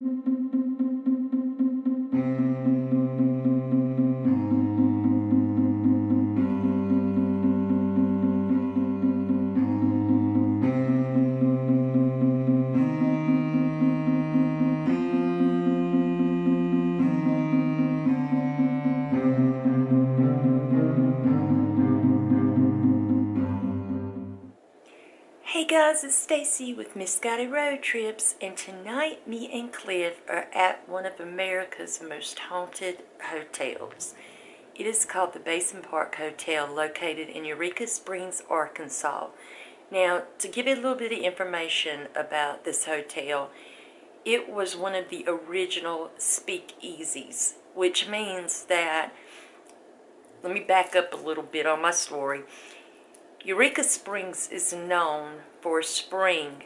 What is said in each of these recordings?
Hey guys, it's Stacy with Misguided Road Trips, and tonight me and Cliff are at one of America's most haunted hotels. It is called the Basin Park Hotel, located in Eureka Springs, Arkansas. Now, to give you a little bit of information about this hotel, it was one of the original speakeasies, which means that, let me back up a little bit on my story. Eureka Springs is known for a spring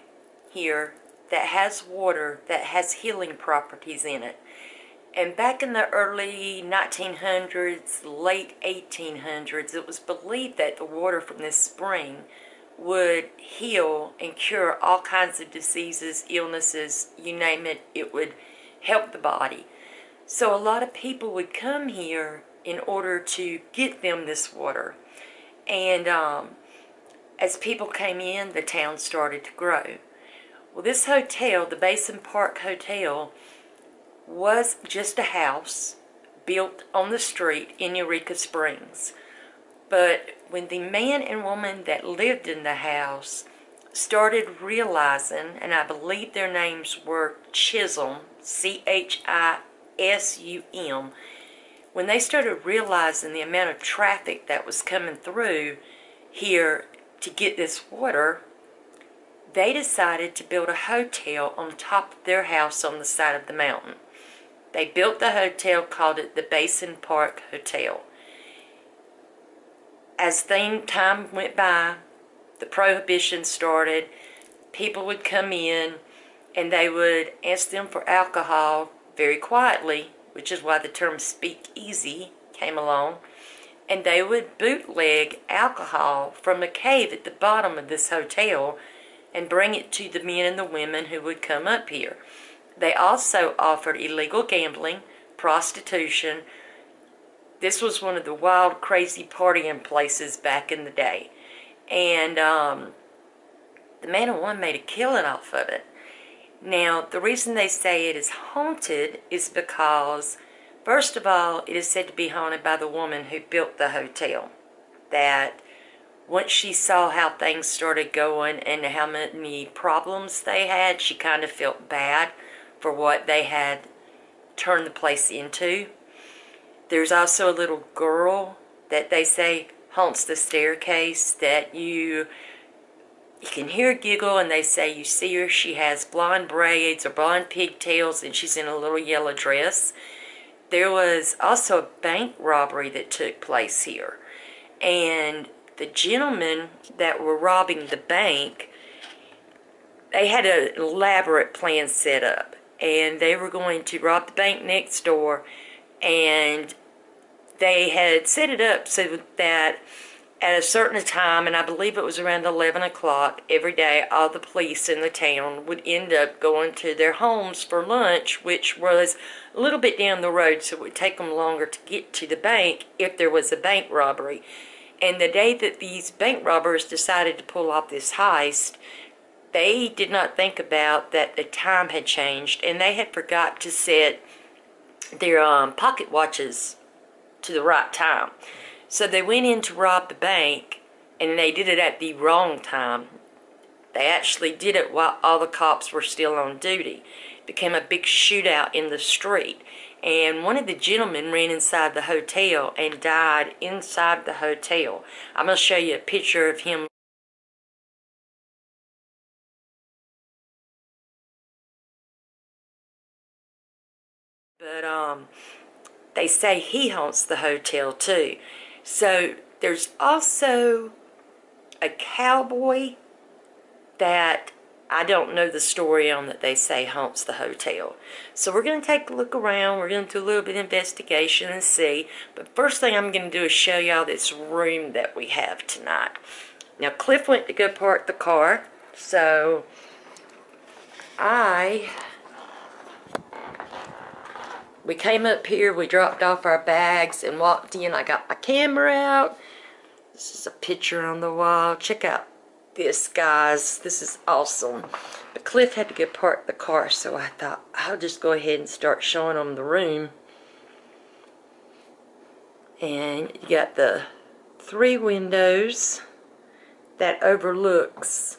here that has water that has healing properties in it. And back in the early 1900s, late 1800s, it was believed that the water from this spring would heal and cure all kinds of diseases, illnesses, you name it, it would help the body. So a lot of people would come here in order to get them this water. And um, as people came in, the town started to grow. Well, this hotel, the Basin Park Hotel, was just a house built on the street in Eureka Springs. But when the man and woman that lived in the house started realizing, and I believe their names were Chisholm, C H I S U M, when they started realizing the amount of traffic that was coming through here to get this water, they decided to build a hotel on top of their house on the side of the mountain. They built the hotel, called it the Basin Park Hotel. As time went by, the prohibition started. People would come in and they would ask them for alcohol very quietly, which is why the term speak easy came along and they would bootleg alcohol from a cave at the bottom of this hotel and bring it to the men and the women who would come up here. They also offered illegal gambling, prostitution. This was one of the wild, crazy partying places back in the day. And um, the man and woman made a killing off of it. Now, the reason they say it is haunted is because First of all, it is said to be haunted by the woman who built the hotel. That once she saw how things started going and how many problems they had, she kind of felt bad for what they had turned the place into. There's also a little girl that they say haunts the staircase that you you can hear giggle and they say you see her she has blonde braids or blonde pigtails and she's in a little yellow dress there was also a bank robbery that took place here. And the gentlemen that were robbing the bank, they had an elaborate plan set up. And they were going to rob the bank next door. And they had set it up so that at a certain time, and I believe it was around 11 o'clock every day, all the police in the town would end up going to their homes for lunch, which was a little bit down the road, so it would take them longer to get to the bank if there was a bank robbery. And the day that these bank robbers decided to pull off this heist, they did not think about that the time had changed, and they had forgot to set their um, pocket watches to the right time. So they went in to rob the bank, and they did it at the wrong time. They actually did it while all the cops were still on duty. It became a big shootout in the street. And one of the gentlemen ran inside the hotel and died inside the hotel. I'm going to show you a picture of him But um, they say he haunts the hotel too. So there's also a cowboy that I don't know the story on that they say haunts the hotel. So we're going to take a look around. We're going to do a little bit of investigation and see. But first thing I'm going to do is show y'all this room that we have tonight. Now Cliff went to go park the car. So I we came up here, we dropped off our bags and walked in. I got my camera out. This is a picture on the wall. Check out this, guys. This is awesome. But Cliff had to get parked the car, so I thought I'll just go ahead and start showing them the room. And you got the three windows that overlooks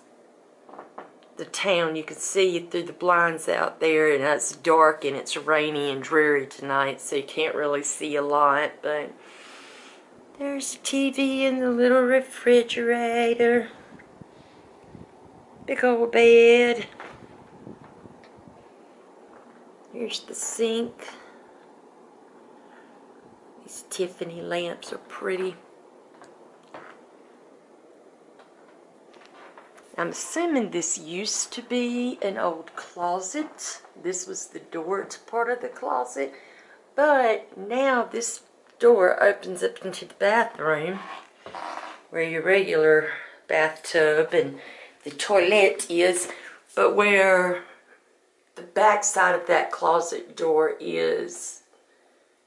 the town. You can see it through the blinds out there, and it's dark and it's rainy and dreary tonight, so you can't really see a lot. But there's a TV in the little refrigerator. Big old bed. Here's the sink. These Tiffany lamps are pretty. I'm assuming this used to be an old closet. This was the door to part of the closet. But now this door opens up into the bathroom where your regular bathtub and the toilet is. But where the back side of that closet door is,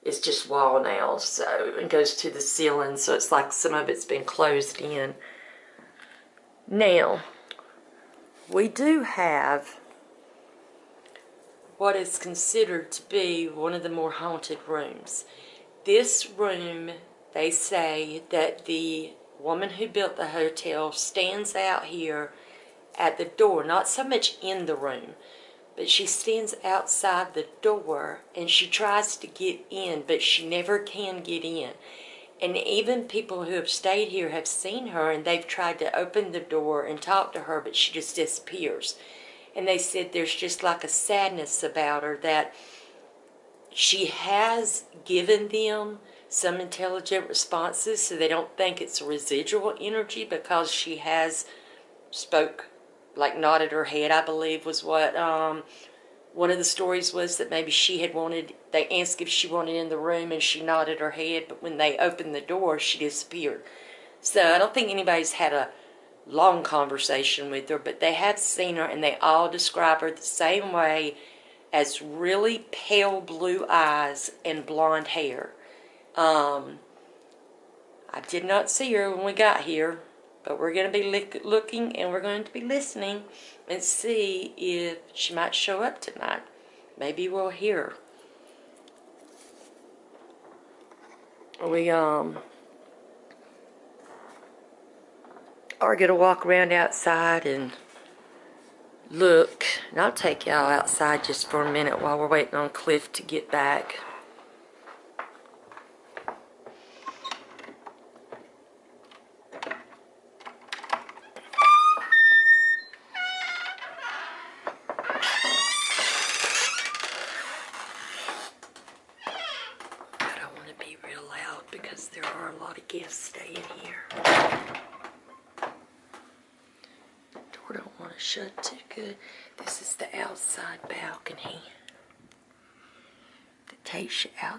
it's just wall now. So it goes to the ceiling. So it's like some of it's been closed in. Now, we do have what is considered to be one of the more haunted rooms. This room, they say that the woman who built the hotel stands out here at the door, not so much in the room, but she stands outside the door and she tries to get in, but she never can get in. And even people who have stayed here have seen her and they've tried to open the door and talk to her, but she just disappears. And they said there's just like a sadness about her that she has given them some intelligent responses so they don't think it's residual energy because she has spoke like nodded her head i believe was what um, one of the stories was that maybe she had wanted, they asked if she wanted in the room and she nodded her head, but when they opened the door, she disappeared. So I don't think anybody's had a long conversation with her, but they have seen her and they all describe her the same way as really pale blue eyes and blonde hair. Um, I did not see her when we got here, but we're going to be looking and we're going to be listening and see if she might show up tonight. Maybe we'll hear We um are gonna walk around outside and look. And I'll take y'all outside just for a minute while we're waiting on Cliff to get back.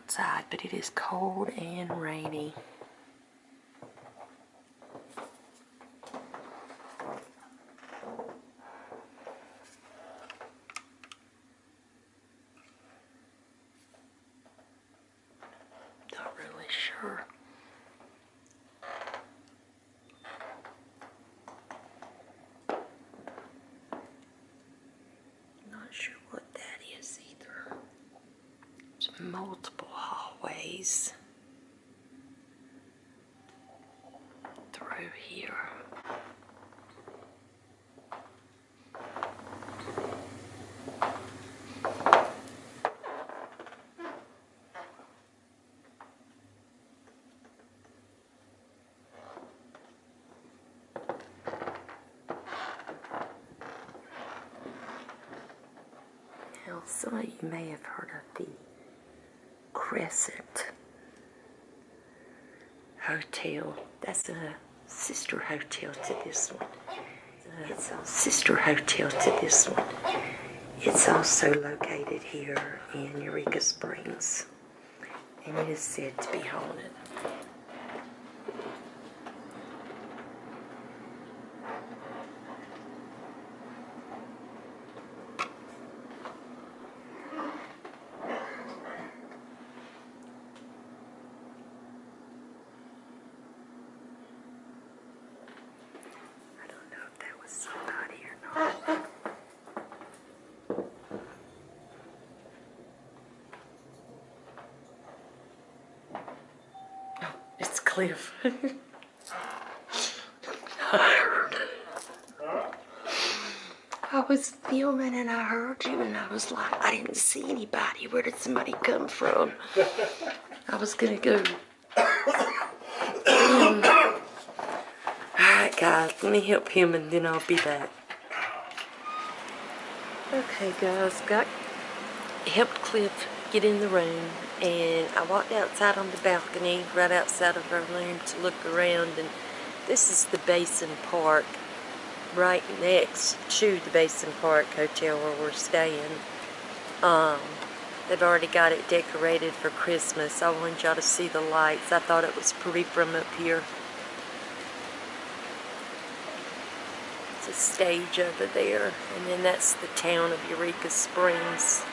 outside, but it is cold and rainy. Not really sure. Not sure what that is either. There's multiple hallways through here. Now, some of you may have heard of the Crescent Hotel. That's a sister hotel to this one. It's a sister hotel to this one. It's also located here in Eureka Springs, and it is said to be haunted. somebody or not. Oh, I was filming and I heard you and I was like, I didn't see anybody. Where did somebody come from? I was gonna go. Alright guys, let me help him and then I'll be back. Okay guys, got helped Cliff get in the room and I walked outside on the balcony right outside of our room to look around and this is the Basin Park right next to the Basin Park Hotel where we're staying. Um, they've already got it decorated for Christmas. I wanted y'all to see the lights. I thought it was pretty from up here. It's a stage over there, and then that's the town of Eureka Springs.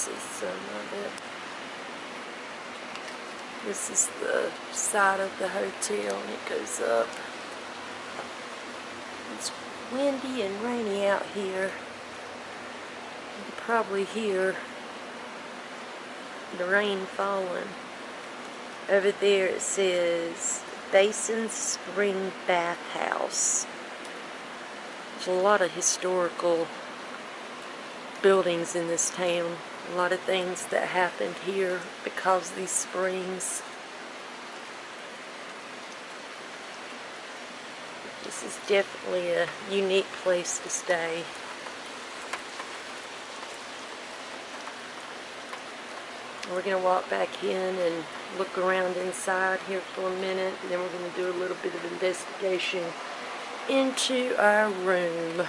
This is uh, some of it. This is the side of the hotel, and it goes up. It's windy and rainy out here. You can probably hear the rain falling. Over there it says Basin Spring Bathhouse. There's a lot of historical buildings in this town. A lot of things that happened here because these springs. This is definitely a unique place to stay. We're going to walk back in and look around inside here for a minute, and then we're going to do a little bit of investigation into our room.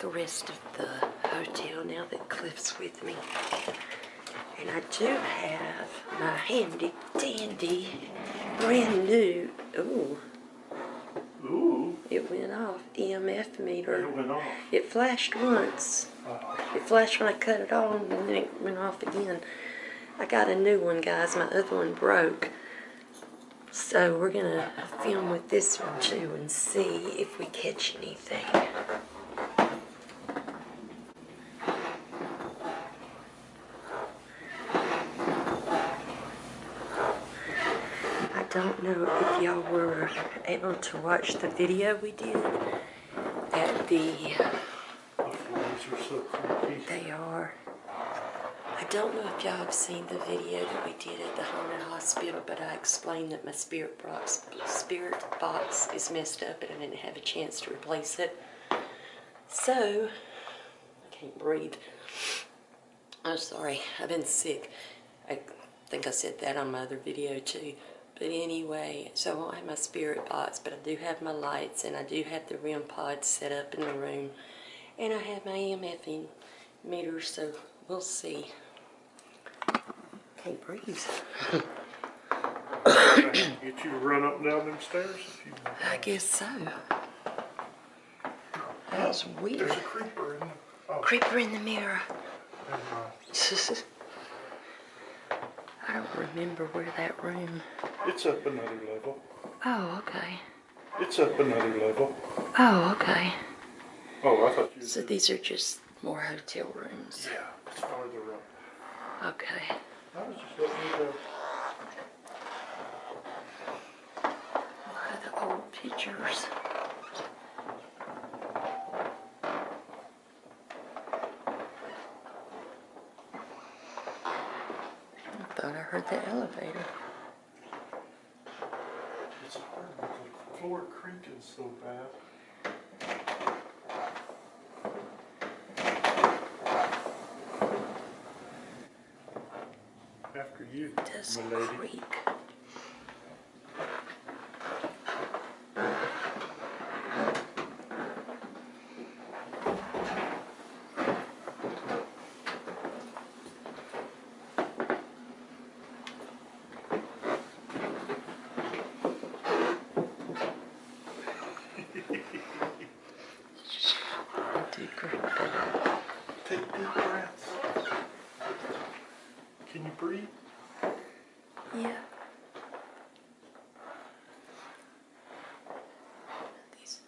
The rest of the hotel now that Cliff's with me. And I do have my handy dandy brand new, ooh, Ooh, it went off, EMF meter. it went off. It flashed once. Uh-huh. It flashed when I cut it on and then it went off again. I got a new one, guys. My other one broke. So we're gonna film with this one too and see if we catch anything. I don't know if y'all were able to watch the video we did at the. They are. I don't know if y'all have seen the video that we did at the haunted hospital, but I explained that my spirit box spirit box is messed up and I didn't have a chance to replace it. So I can't breathe. I'm sorry, I've been sick. I think I said that on my other video too. But anyway, so I won't have my spirit box, but I do have my lights and I do have the REM pod set up in the room. And I have my EMF meter, so we'll see. Can't breathe. Get you to run up and down them stairs. I guess so. That was There's a creeper in the. Oh, Creeper in the mirror. I don't remember where that room. It's up another level. Oh, okay. It's up another level. Oh, okay. Oh, I thought you. So these are just more hotel rooms. yeah, it's farther up. Okay. I was just letting you go. A lot of the old pictures. I thought I heard the elevator. It's hard with the floor creaking so bad. After you, Does my lady. creak. Great, baby. Take deep breaths. Can you breathe? Yeah. These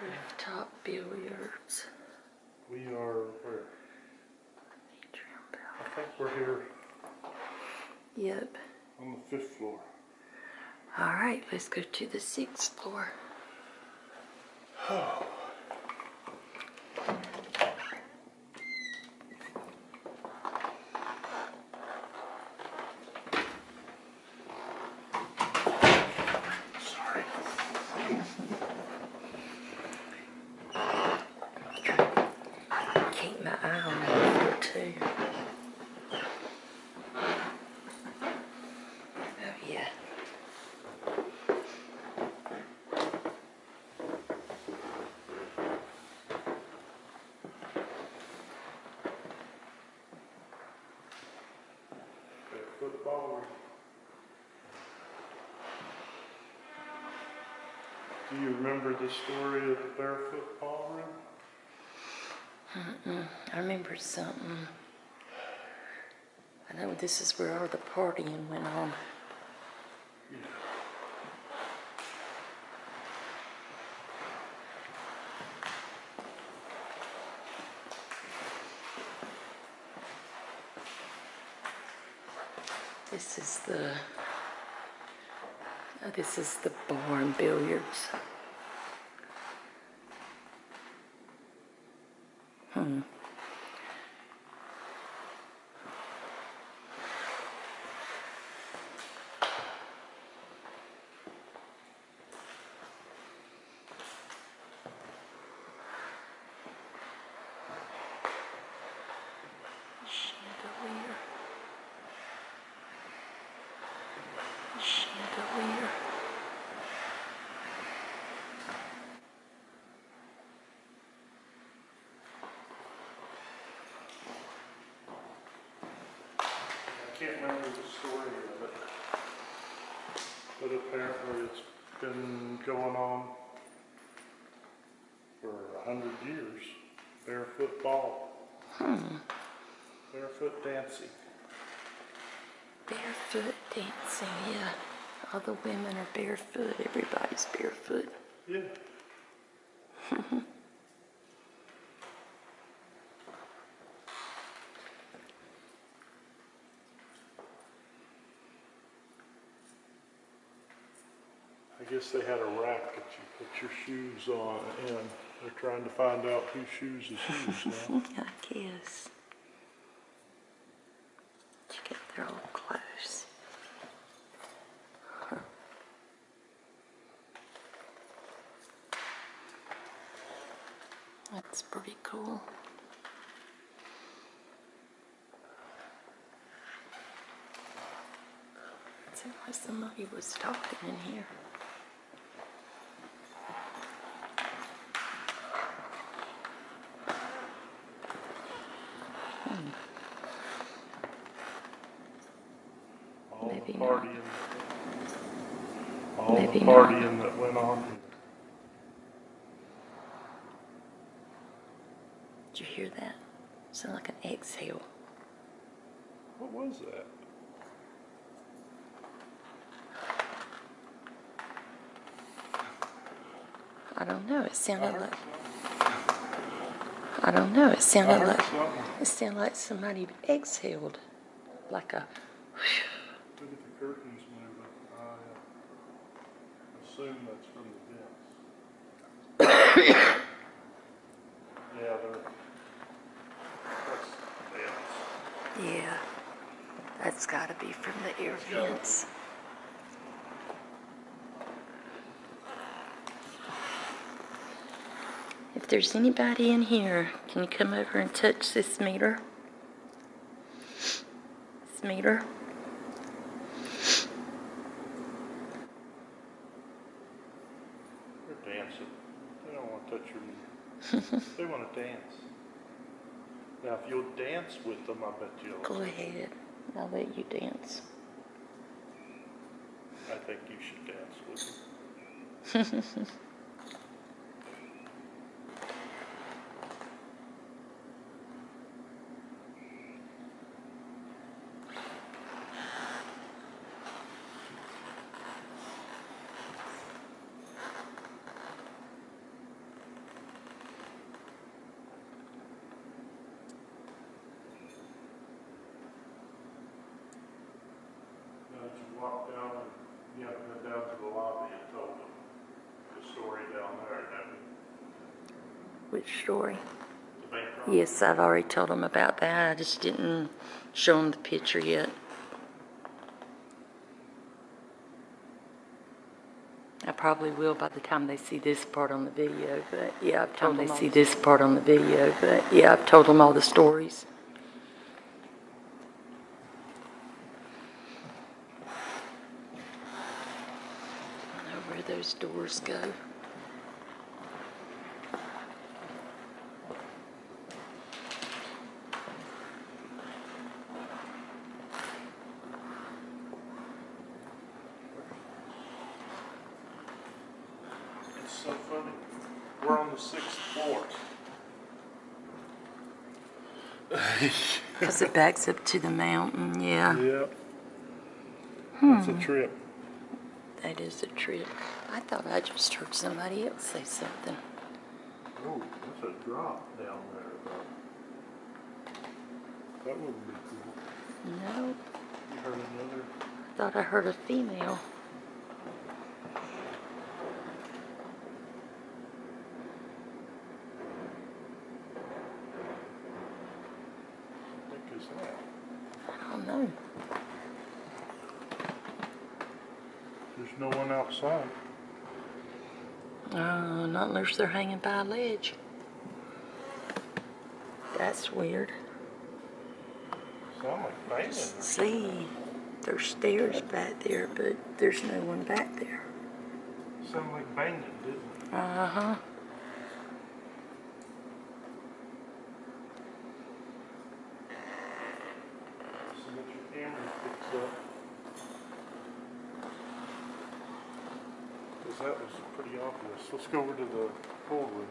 rooftop billiards. We are where? I think we're here Yep. on the fifth floor. All right, let's go to the sixth floor. Sorry. Keep my eye on that floor too. Oh yeah. Barefoot ballroom. Do you remember the story of the barefoot ballroom? I remember something. I know this is where all the partying went on. Yeah. This is the. Oh, this is the bar and billiards. Hmm. Chandelier. Chandelier. I can't remember the story of it. But apparently it's been going on for a hundred years. Barefoot ball. Hmm. Barefoot dancing. Barefoot dancing, yeah. All the women are barefoot. Everybody's barefoot. Yeah. guess they had a rack that you put your shoes on and they're trying to find out whose shoes is whose now. I guess. Check out their old clothes. That's pretty cool. Like somebody was talking in here. All Maybe partying. All the Maybe not. that went on. Did you hear that? It sounded like an exhale. What was that? I don't know. It sounded like. I don't know. It sounded like something. it sounded like somebody exhaled, like a. Look at the curtains moving. I uh, assume that's from the. Yeah, they're, that's the vents. Yeah, that's got to be from the air gotta vents. If there's anybody in here, can you come over and touch this meter? this meter. They're dancing. They don't want to touch your meter. They want to dance. Now, if you'll dance with them, I bet you'll. Go ahead. I'll let you dance. I think you should dance with them. Now, did down, and you haven't down to the lobby and told them the story down there, have you? Which story? The bank robbery? Yes, I've already told them about that. I just didn't show them the picture yet. I probably will by the time they see this part on the video, but yeah, I've told them they see this part on the video, but yeah, I've told them all the stories. I know where those doors go. It's so funny. We're on the sixth floor. It backs up to the mountain, yeah. Yep. That's a hmm. trip. That is a trip. I thought I just heard somebody else say something. Oh, that's a drop down there, though. That wouldn't be cool. No, You heard another? I thought I heard a female. What the heck is that? I don't know. There's no one outside. Unless they're hanging by a ledge. That's weird. See, there's stairs back there, but there's no one back there. Sound like banging, didn't it? Uh huh. See what your camera picks up. Cause that was obvious. Let's go over to the pool room.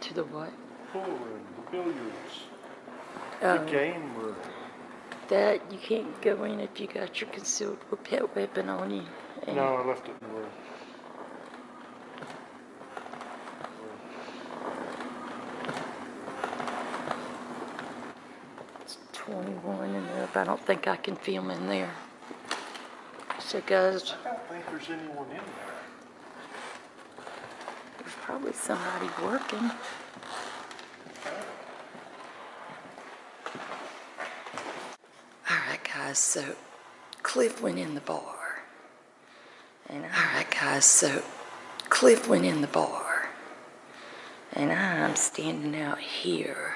To the what? Pool room, the billiards, Oh. the game room. That you can't go in if you got your concealed pet weapon on you. And No, I left it in the room. It's 21 and up. I don't think I can film in there. So, guys, I don't think there's anyone in there. Probably somebody working. All right, guys. So, Cliff went in the bar. And all right, guys. So, Cliff went in the bar. And I'm standing out here.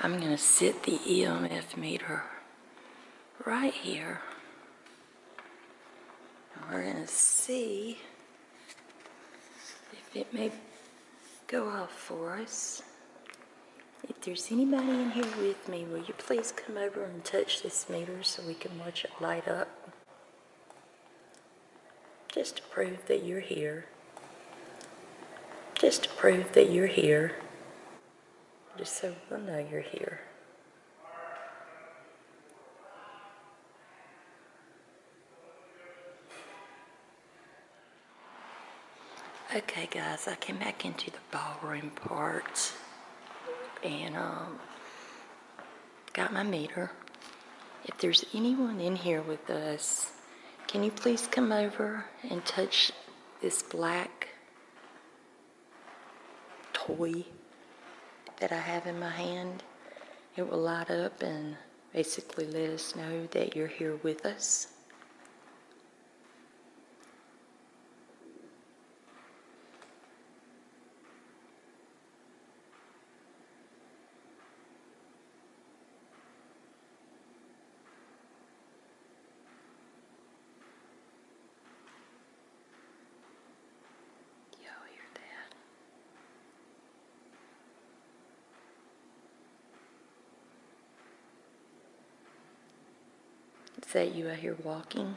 I'm to sit the EMF meter right here. We're to see it may go off for us. If there's anybody in here with me, will you please come over and touch this meter so we can watch it light up? Just to prove that you're here. Just to prove that you're here. Just so we'll know you're here. Okay, guys, I came back into the ballroom part and um, got my meter. If there's anyone in here with us, can you please come over and touch this black toy that I have in my hand? It will light up and basically let us know that you're here with us. That you are here walking?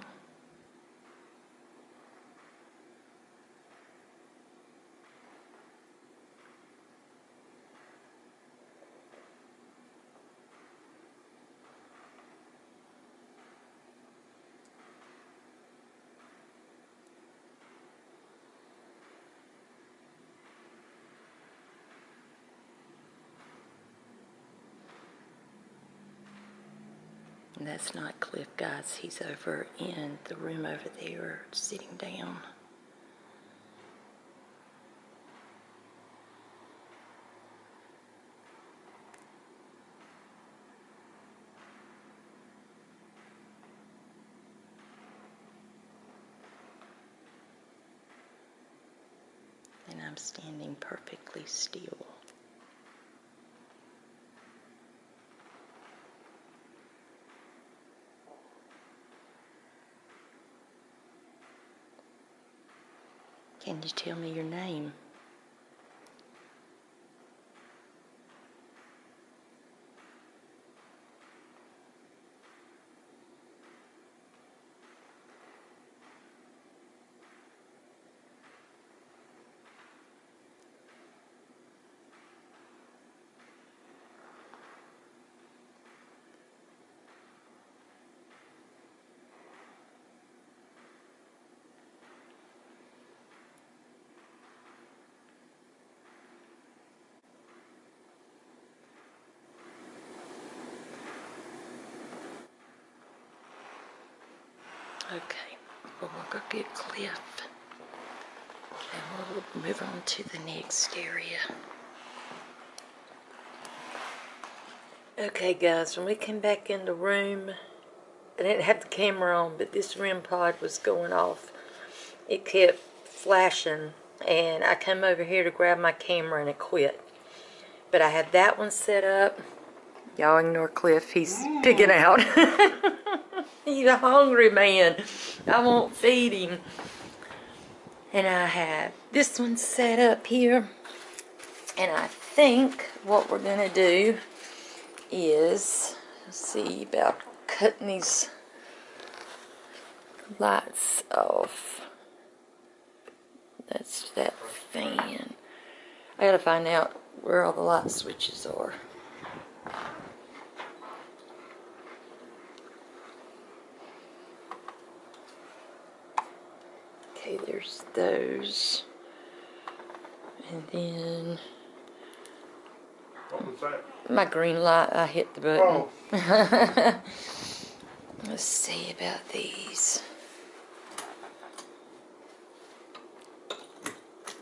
And that's not Cliff, guys. He's over in the room over there, sitting down. And I'm standing perfectly still. Can you tell me your name? Okay, well, we'll go get Cliff. And we'll move on to the next area. Okay, guys, when we came back in the room, I didn't have the camera on, but this REM pod was going off. It kept flashing, and I came over here to grab my camera and it quit. But I had that one set up. Y'all ignore Cliff, he's picking out. He's a hungry man. I won't feed him. And I have this one set up here. And I think what we're going to do is, see about cutting these lights off. That's that fan. I gotta find out where all the light switches are. Okay, there's those. And then What was that? my green light, I hit the button. Oh, Let's see about these.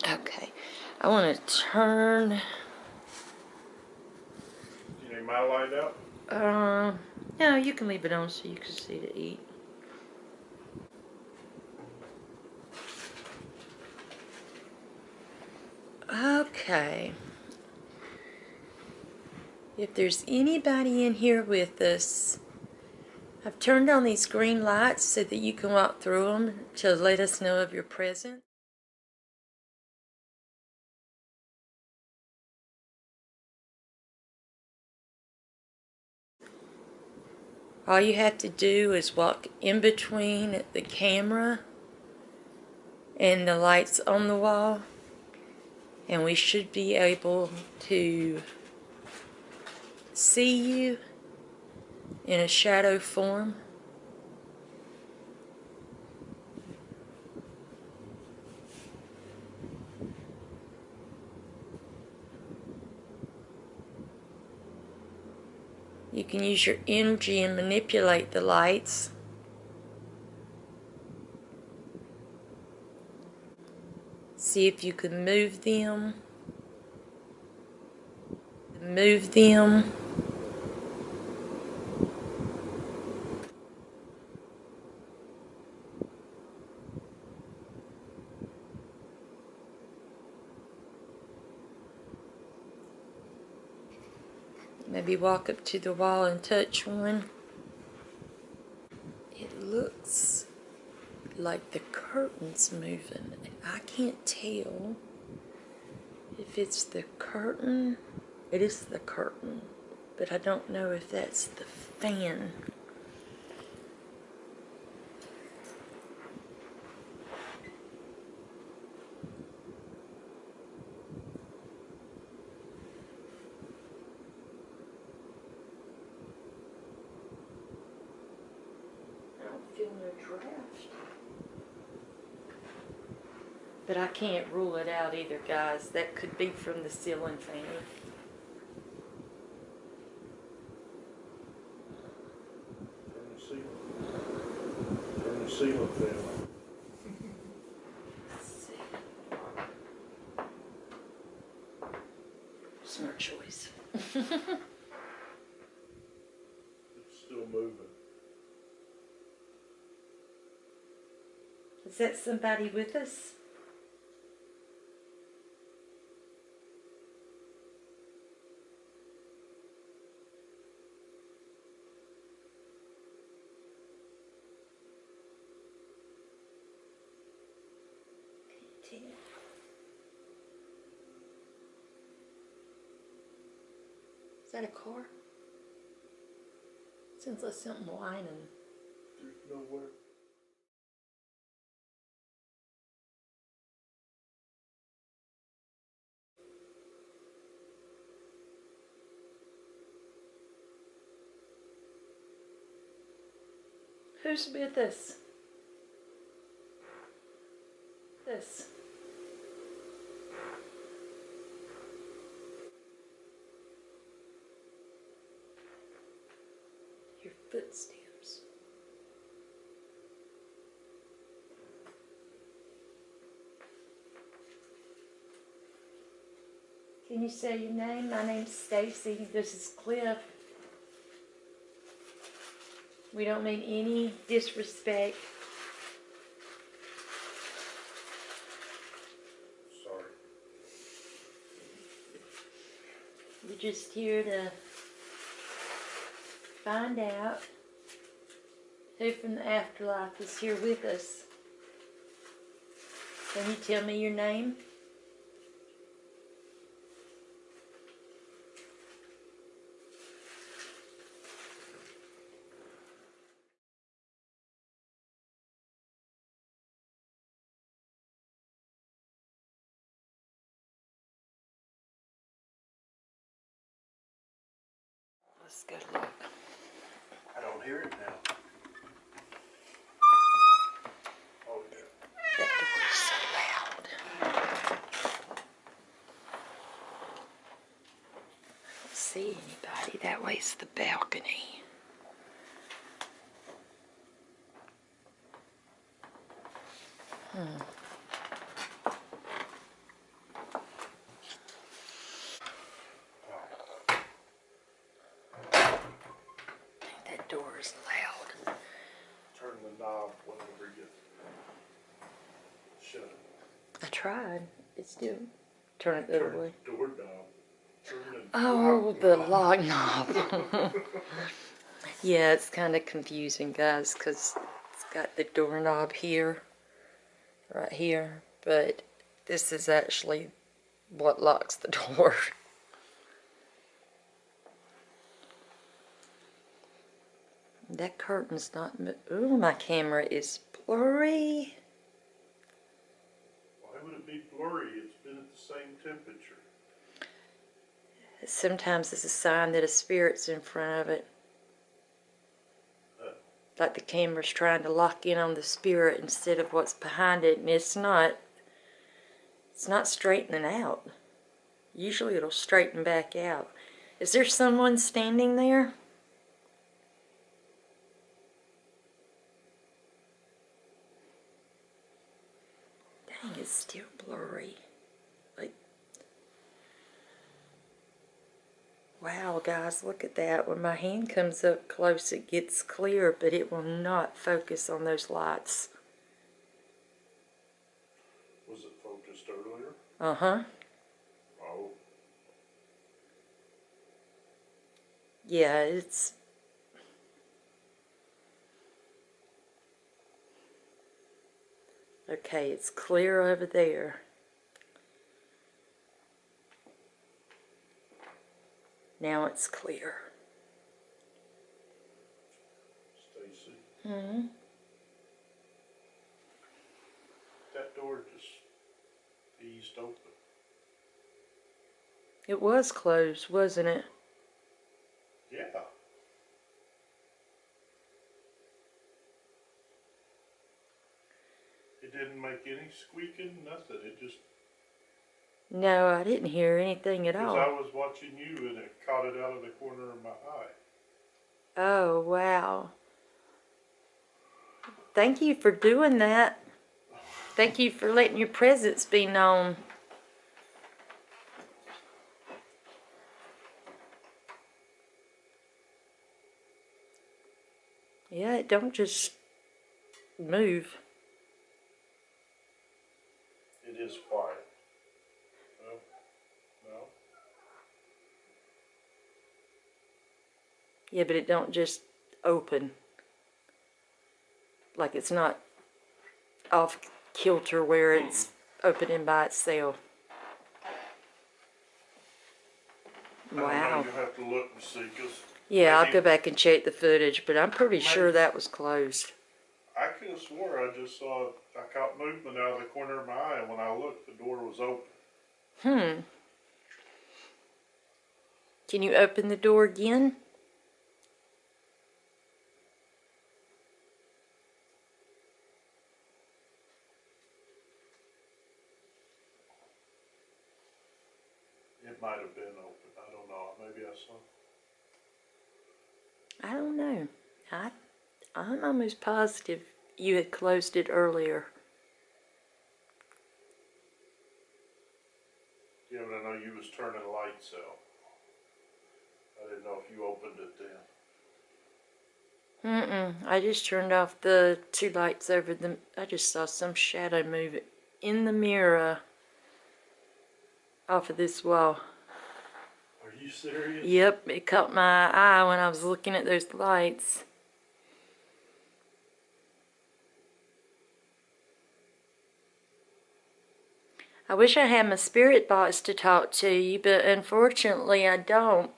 Okay, I want to turn. you need my light out? Um, no, you can leave it on so you can see to eat. Okay. If there's anybody in here with us, I've turned on these green lights so that you can walk through them to let us know of your presence. All you have to do is walk in between the camera and the lights on the wall, and we should be able to see you in a shadow form. You can use your energy and manipulate the lights. See if you can move them. Move them. Maybe walk up to the wall and touch one. It looks like the curtain's moving. I can't tell if it's the curtain. It is the curtain, but I don't know if that's the fan. trashed. But I can't rule it out That could be from the ceiling fan. Turn the ceiling. Turn the ceiling fan on. Let's see. Smart choice. It's still moving. Is that somebody with us? Is that a car? Something whining. There's nowhere. Who's with this? This. Your footsteps. Can you say your name? My name's Stacy. This is Cliff. We don't mean any disrespect. Sorry. We're just here to find out who from the afterlife is here with us. Can you tell me your name? Let's go look. I don't hear it now. Oh, yeah. That door is so loud. I don't see anybody. That way's the balcony. I think that door is loud. Turn the knob whenever you shut. I tried. It's still. Turn it the other Turn way. door knob. Oh, lock the knob. lock knob. yeah, it's kind of confusing, guys, because it's got the doorknob here, right here, but this is actually what locks the door. That curtain's not. Ooh, my camera is blurry. Why would it be blurry? It's been at the same temperature. Sometimes it's a sign that a spirit's in front of it. Uh. Like the camera's trying to lock in on the spirit instead of what's behind it, and it's not. It's not straightening out. Usually it'll straighten back out. Is there someone standing there? It's still blurry. Like, wow, guys, look at that. When my hand comes up close, it gets clear, but it will not focus on those lights. Was it focused earlier? Uh huh. Oh, Yeah, it's. Okay, it's clear over there. Now it's clear. Stacy. hmm That door just eased open. It was closed, wasn't it? Yeah. Squeaking, nothing. It just No, I didn't hear anything at all. because. I was watching you and it caught it out of the corner of my eye. Oh, wow. Thank you for doing that. Thank you for letting your presence be known. Yeah, it don't just move. It is. No, no. Yeah, but it don't just open. Like it's not off kilter where it's opening by itself. I don't know, Wow. You have to look and see because Yeah, I'll go back and check the footage, but I'm pretty sure that was closed. I could have swore I just saw I caught movement out of the corner of my eye, and when I looked, the door was open. Hmm. Can you open the door again? It might have been open. I don't know. Maybe I saw. I don't know. I, I'm almost positive you had closed it earlier. Yeah, but I know you was turning lights out. I didn't know if you opened it then. Mm-mm. I just turned off the two lights over the. I just saw some shadow move in the mirror off of this wall. Are you serious? Yep, it caught my eye when I was looking at those lights. I wish I had my spirit box to talk to you, but unfortunately I don't.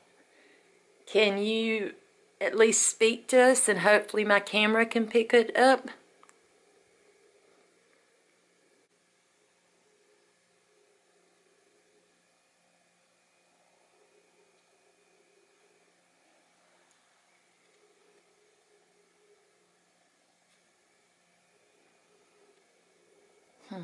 Can you at least speak to us and hopefully my camera can pick it up? Oh,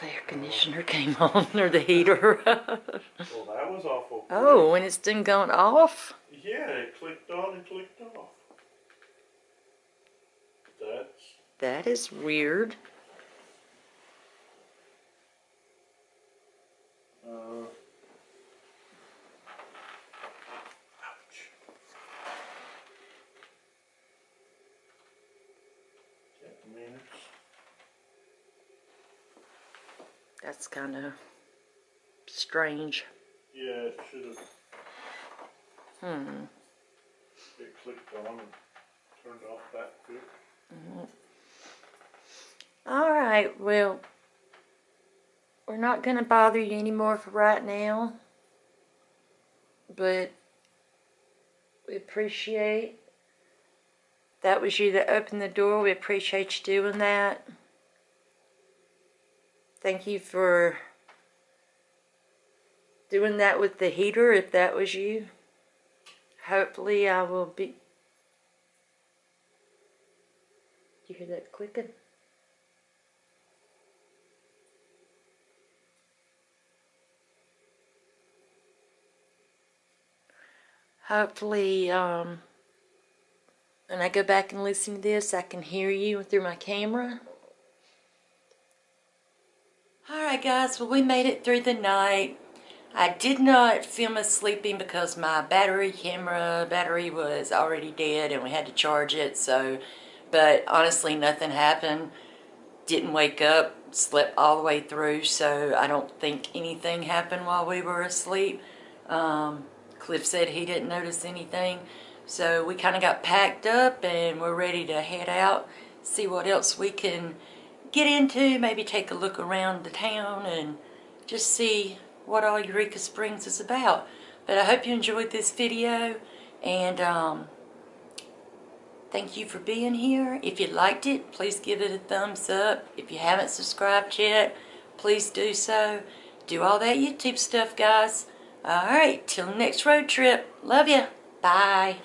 the air conditioner came on, or the heater. Well, that was awful. quick. oh, when it's done gone off? Yeah, it clicked on and clicked off. That's That is weird. uh. Ouch. Minutes. That's kind of strange. Yeah, it should have. Hmm. It clicked on and turned off that quick. All right, well, we're not going to bother you anymore for right now. But we appreciate that was you that opened the door. We appreciate you doing that. Thank you for doing that with the heater if that was you. Hopefully, I will be. You hear that clicking? Hopefully, um, when I go back and listen to this, I can hear you through my camera. Alright, guys, well, we made it through the night. I did not film us sleeping because my battery camera battery was already dead and we had to charge it, so, but honestly, nothing happened. Didn't wake up, slept all the way through, so I don't think anything happened while we were asleep. Um, Cliff said he didn't notice anything. So we kind of got packed up and we're ready to head out, see what else we can get into, maybe take a look around the town and just see what all Eureka Springs is about. But I hope you enjoyed this video and um, thank you for being here. If you liked it, please give it a thumbs up. If you haven't subscribed yet, please do so. do all that YouTube stuff, guys. All right, till next road trip. Love ya. Bye.